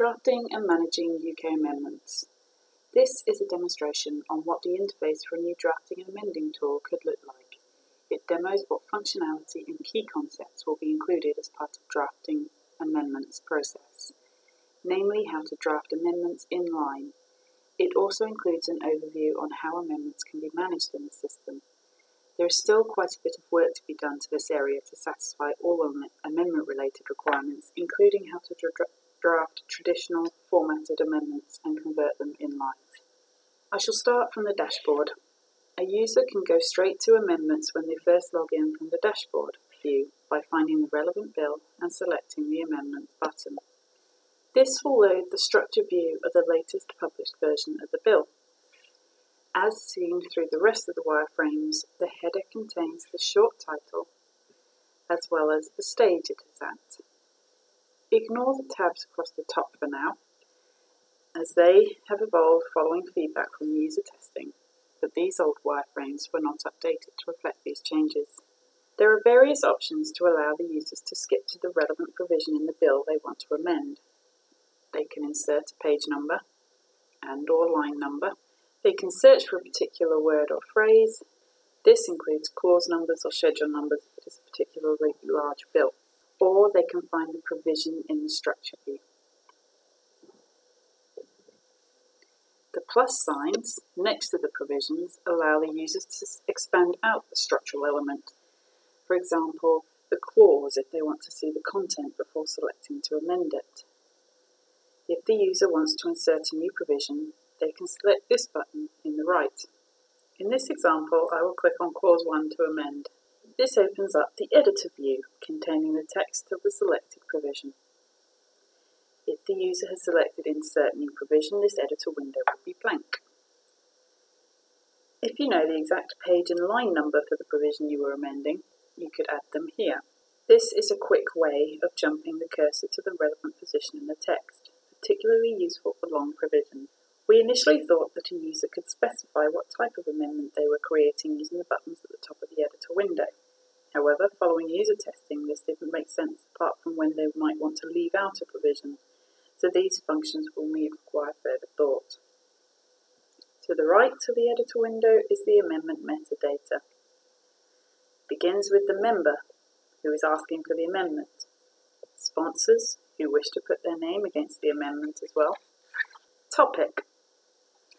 Drafting and managing UK amendments. This is a demonstration on what the interface for a new drafting and amending tool could look like. It demos what functionality and key concepts will be included as part of drafting amendments process, namely how to draft amendments in line. It also includes an overview on how amendments can be managed in the system. There is still quite a bit of work to be done to this area to satisfy all amendment related requirements, including how to dra- draft traditional formatted amendments and convert them in line. I shall start from the dashboard. A user can go straight to amendments when they first log in from the dashboard view by finding the relevant bill and selecting the amendment button. This will load the structure view of the latest published version of the bill. As seen through the rest of the wireframes, the header contains the short title as well as the stage it is at. Ignore the tabs across the top for now, as they have evolved following feedback from user testing, but these old wireframes were not updated to reflect these changes. There are various options to allow the users to skip to the relevant provision in the bill they want to amend. They can insert a page number and or line number they can search for a particular word or phrase. This includes clause numbers or schedule numbers if it is a particularly large bill. Or they can find the provision in the structure view. The plus signs next to the provisions allow the users to expand out the structural element. For example, the clause if they want to see the content before selecting to amend it. If the user wants to insert a new provision, they can select this button in the right. In this example, I will click on Clause 1 to amend. This opens up the editor view containing the text of the selected provision. If the user has selected Insert New Provision, this editor window will be blank. If you know the exact page and line number for the provision you are amending, you could add them here. This is a quick way of jumping the cursor to the relevant position in the text, particularly useful for long provisions. We initially thought that a user could specify what type of amendment they were creating using the buttons at the top of the editor window. However, following user testing, this didn't make sense apart from when they might want to leave out a provision, so these functions will require further thought. To the right of the editor window is the amendment metadata. It begins with the member who is asking for the amendment, sponsors who wish to put their name against the amendment as well, topic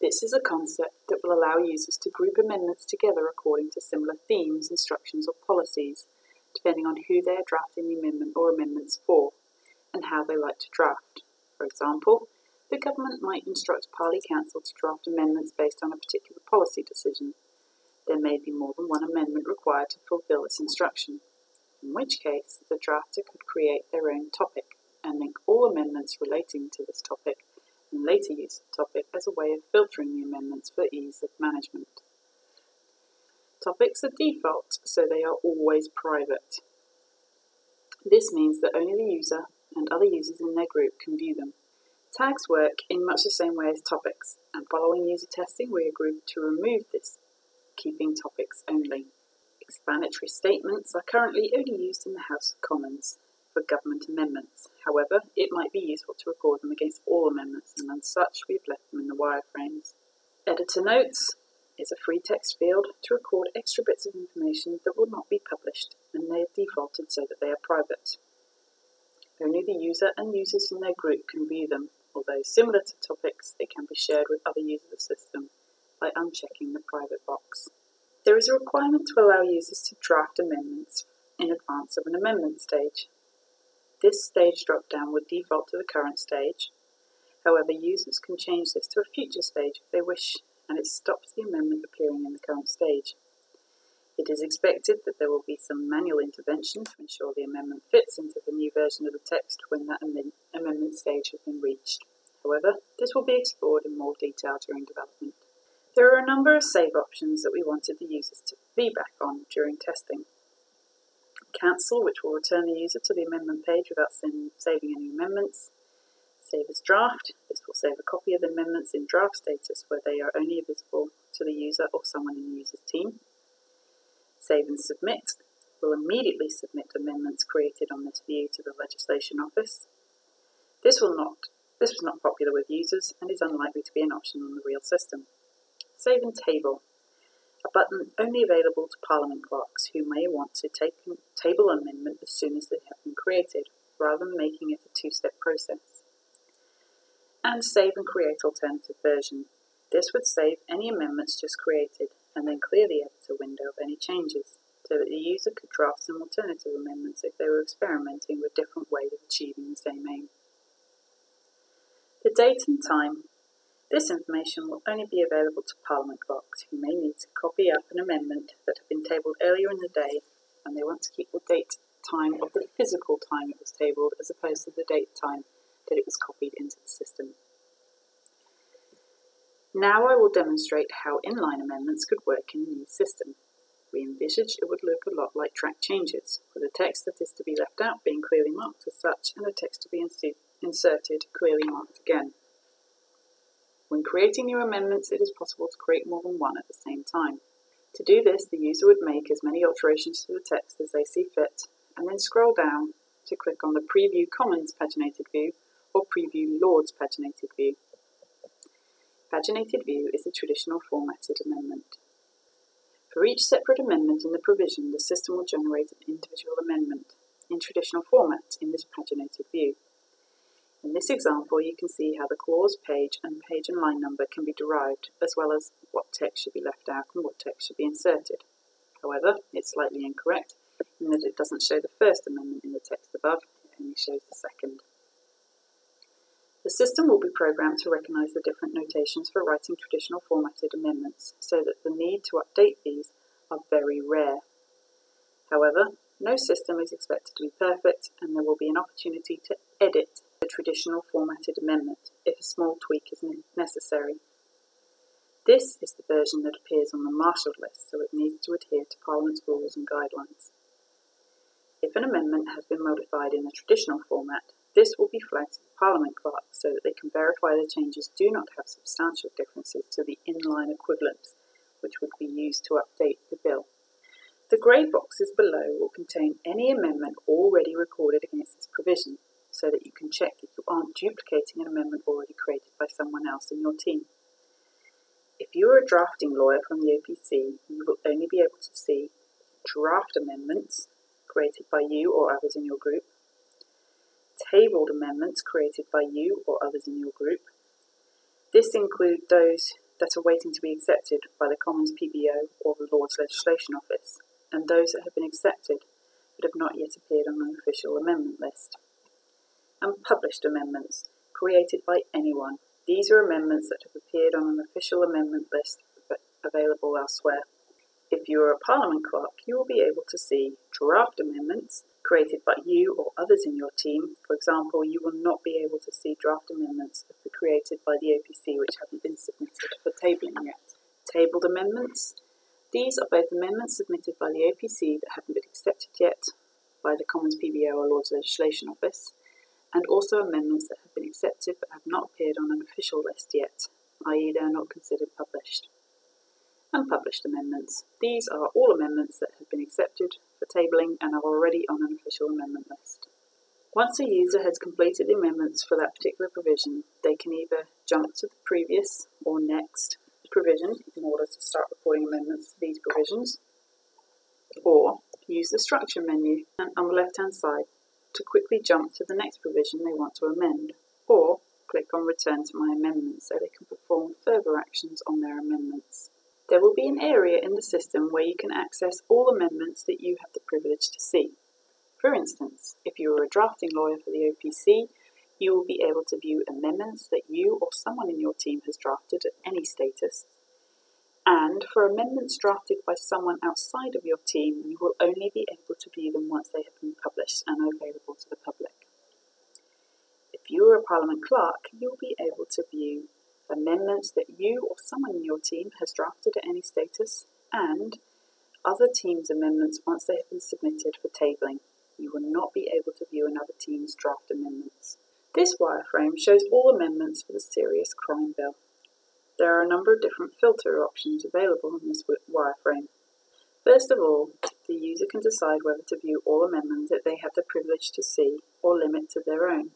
this is a concept that will allow users to group amendments together according to similar themes, instructions, or policies, depending on who they are drafting the amendment or amendments for, and how they like to draft. For example, the government might instruct Parly Counsel to draft amendments based on a particular policy decision. There may be more than one amendment required to fulfil this instruction, in which case the drafter could create their own topic and link all amendments relating to this topic later use of topic as a way of filtering the amendments for ease of management. Topics are default, so they are always private. This means that only the user and other users in their group can view them. Tags work in much the same way as topics, and following user testing, we agreed to remove this, keeping topics only. Explanatory statements are currently only used in the House of Commons, for government amendments. However, it might be useful to record them against all amendments, and as such, we've left them in the wireframes. Editor Notes is a free text field to record extra bits of information that will not be published, and they are defaulted so that they are private. Only the user and users in their group can view them, although similar to topics, they can be shared with other users of the system by unchecking the private box. There is a requirement to allow users to draft amendments in advance of an amendment stage. This stage drop-down would default to the current stage. However, users can change this to a future stage if they wish, and it stops the amendment appearing in the current stage. It is expected that there will be some manual intervention to ensure the amendment fits into the new version of the text when that amendment stage has been reached. However, this will be explored in more detail during development. There are a number of save options that we wanted the users to feedback on during testing cancel, which will return the user to the amendment page without saving any amendments. Save as draft. This will save a copy of the amendments in draft status where they are only visible to the user or someone in the user's team. Save and submit will immediately submit amendments created on this view to the legislation office. This will not This was not popular with users and is unlikely to be an option on the real system. Save and Table, a button only available to Parliament clerks who may want to take, table an amendment as soon as they have been created, rather than making it a two-step process. And Save and Create Alternative Version. This would save any amendments just created and then clear the editor window of any changes so that the user could draft some alternative amendments if they were experimenting with different ways of achieving the same aim. The date and time. This information will only be available to Parliament clerks who may need to copy up an amendment that had been tabled earlier in the day and they want to keep the date time of the physical time it was tabled as opposed to the date time that it was copied into the system. Now I will demonstrate how inline amendments could work in the new system. We envisaged it would look a lot like track changes, with the text that is to be left out being clearly marked as such and the text to be inserted clearly marked again. When creating new amendments, it is possible to create more than one at the same time. To do this, the user would make as many alterations to the text as they see fit, and then scroll down to click on the Preview Commons paginated view or Preview Lords paginated view. Paginated view is a traditional formatted amendment. For each separate amendment in the provision, the system will generate an individual amendment in traditional format in this paginated view. In this example, you can see how the clause, page, and page and line number can be derived, as well as what text should be left out and what text should be inserted. However, it's slightly incorrect in that it doesn't show the first amendment in the text above, it only shows the second. The system will be programmed to recognize the different notations for writing traditional formatted amendments, so that the need to update these are very rare. However, no system is expected to be perfect, and there will be an opportunity to edit a traditional formatted amendment if a small tweak is necessary. This is the version that appears on the marshalled list, so it needs to adhere to Parliament's rules and guidelines. If an amendment has been modified in the traditional format, this will be flagged to the Parliament clerk so that they can verify the changes do not have substantial differences to the inline equivalents, which would be used to update the bill. The grey boxes below will contain any amendment already recorded against this provision, so that you can check that you aren't duplicating an amendment already created by someone else in your team. If you are a drafting lawyer from the OPC, you will only be able to see draft amendments created by you or others in your group, tabled amendments created by you or others in your group. This includes those that are waiting to be accepted by the Commons PBO or the Lords Legislation Office, and those that have been accepted but have not yet appeared on an official amendment list and published amendments created by anyone. These are amendments that have appeared on an official amendment list available elsewhere. If you are a Parliament clerk, you will be able to see draft amendments created by you or others in your team. For example, you will not be able to see draft amendments that were created by the OPC which haven't been submitted for tabling yet. Tabled amendments. These are both amendments submitted by the OPC that haven't been accepted yet by the Commons PBO or Lords Legislation Office, and also amendments that have been accepted but have not appeared on an official list yet, i.e., they are not considered published. Unpublished amendments. These are all amendments that have been accepted for tabling and are already on an official amendment list. Once a user has completed the amendments for that particular provision, they can either jump to the previous or next provision in order to start recording amendments to these provisions, or use the structure menu on the left hand side to quickly jump to the next provision they want to amend, or click on Return to My Amendments so they can perform further actions on their amendments. There will be an area in the system where you can access all amendments that you have the privilege to see. For instance, if you are a drafting lawyer for the OPC, you will be able to view amendments that you or someone in your team has drafted at any status and for amendments drafted by someone outside of your team, you will only be able to view them once they have been published and are available to the public. If you are a Parliament clerk, you will be able to view amendments that you or someone in your team has drafted at any status and other teams' amendments once they have been submitted for tabling. You will not be able to view another team's draft amendments. This wireframe shows all amendments for the Serious Crime Bill. There are a number of different filter options available in this wireframe. First of all, the user can decide whether to view all amendments that they have the privilege to see or limit to their own,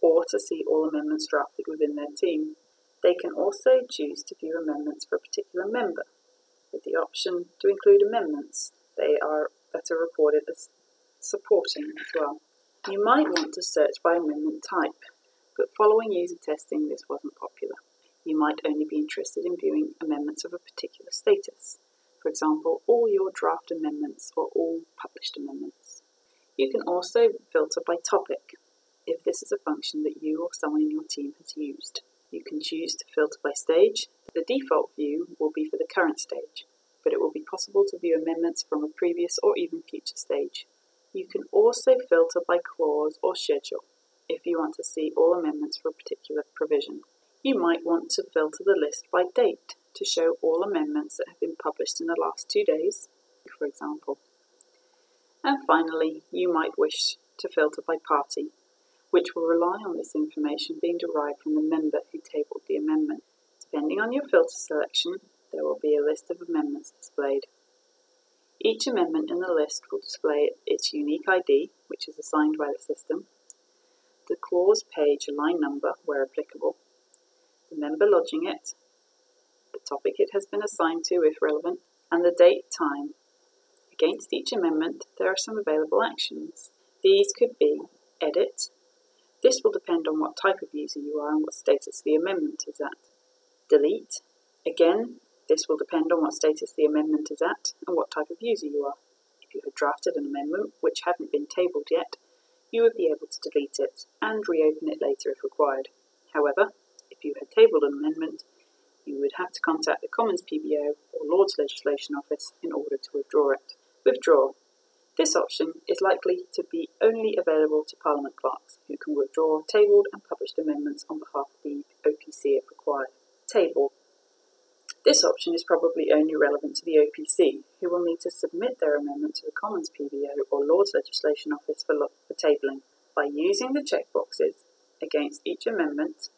or to see all amendments drafted within their team. They can also choose to view amendments for a particular member, with the option to include amendments they are that are recorded as supporting as well. You might want to search by amendment type, but following user testing this wasn't popular. You might only be interested in viewing amendments of a particular status, for example, all your draft amendments or all published amendments. You can also filter by topic, if this is a function that you or someone in your team has used. You can choose to filter by stage. The default view will be for the current stage, but it will be possible to view amendments from a previous or even future stage. You can also filter by clause or schedule if you want to see all amendments for a particular provision. You might want to filter the list by date to show all amendments that have been published in the last two days, for example. And finally, you might wish to filter by party which will rely on this information being derived from the member who tabled the amendment. Depending on your filter selection, there will be a list of amendments displayed. Each amendment in the list will display its unique ID, which is assigned by the system, the clause page line number where applicable, member lodging it, the topic it has been assigned to if relevant, and the date time. Against each amendment, there are some available actions. These could be edit, this will depend on what type of user you are and what status the amendment is at. Delete. Again, this will depend on what status the amendment is at and what type of user you are. If you had drafted an amendment which hadn't been tabled yet, you would be able to delete it and reopen it later if required. However, you had tabled an amendment, you would have to contact the Commons PBO or Lords Legislation Office in order to withdraw it. Withdraw this option is likely to be only available to Parliament clerks, who can withdraw tabled and published amendments on behalf of the OPC if required. Table. This option is probably only relevant to the OPC, who will need to submit their amendment to the Commons PBO or Lords Legislation Office for, for tabling. By using the checkboxes against each amendment,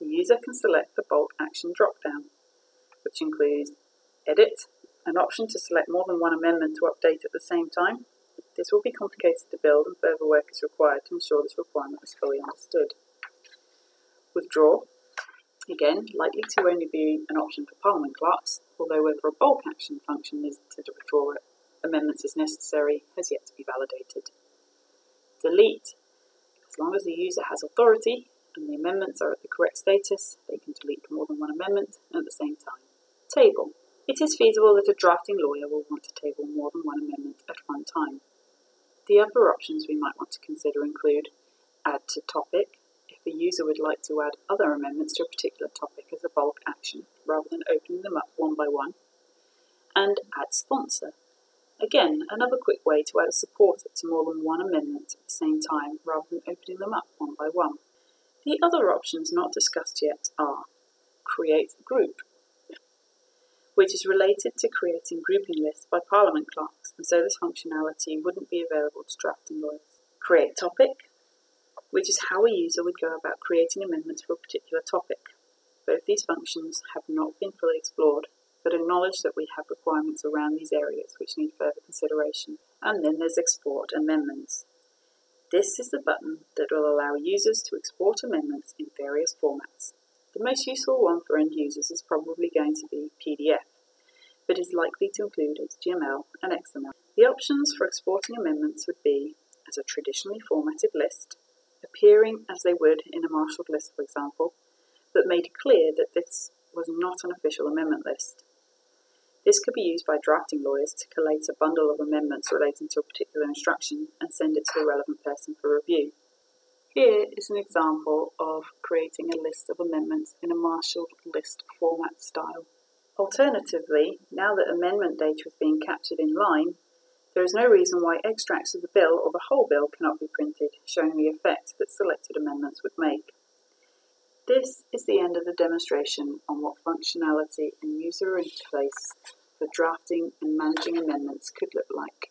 the user can select the bulk action dropdown, which includes Edit, an option to select more than one amendment to update at the same time. This will be complicated to build and further work is required to ensure this requirement is fully understood. Withdraw. Again, likely to only be an option for Parliament clerks, although whether a bulk action function is to withdraw amendments is necessary has yet to be validated. Delete. As long as the user has authority and the amendments are at the correct status, they can delete more than one amendment at the same time. Table. It is feasible that a drafting lawyer will want to table more than one amendment at one time. The other options we might want to consider include add to topic, if the user would like to add other amendments to a particular topic as a bulk action rather than opening them up one by one, and add sponsor. Again, another quick way to add a supporter to more than one amendment at the same time rather than opening them up one by one. The other options not discussed yet are create a group which is related to creating grouping lists by Parliament clerks, and so this functionality wouldn't be available to drafting lawyers. Create topic, which is how a user would go about creating amendments for a particular topic. Both these functions have not been fully explored, but acknowledge that we have requirements around these areas which need further consideration. And then there's Export Amendments. This is the button that will allow users to export amendments in various formats. The most useful one for end users is probably going to be PDF, but is likely to include HTML and XML. The options for exporting amendments would be as a traditionally formatted list, appearing as they would in a marshalled list, for example, but made clear that this was not an official amendment list. This could be used by drafting lawyers to collate a bundle of amendments relating to a particular instruction and send it to a relevant person for review. Here is an example of creating a list of amendments in a marshalled list format style. Alternatively, now that amendment data is being captured in line, there is no reason why extracts of the bill or the whole bill cannot be printed, showing the effect that selected amendments would make. This is the end of the demonstration on what functionality and user interface for drafting and managing amendments could look like.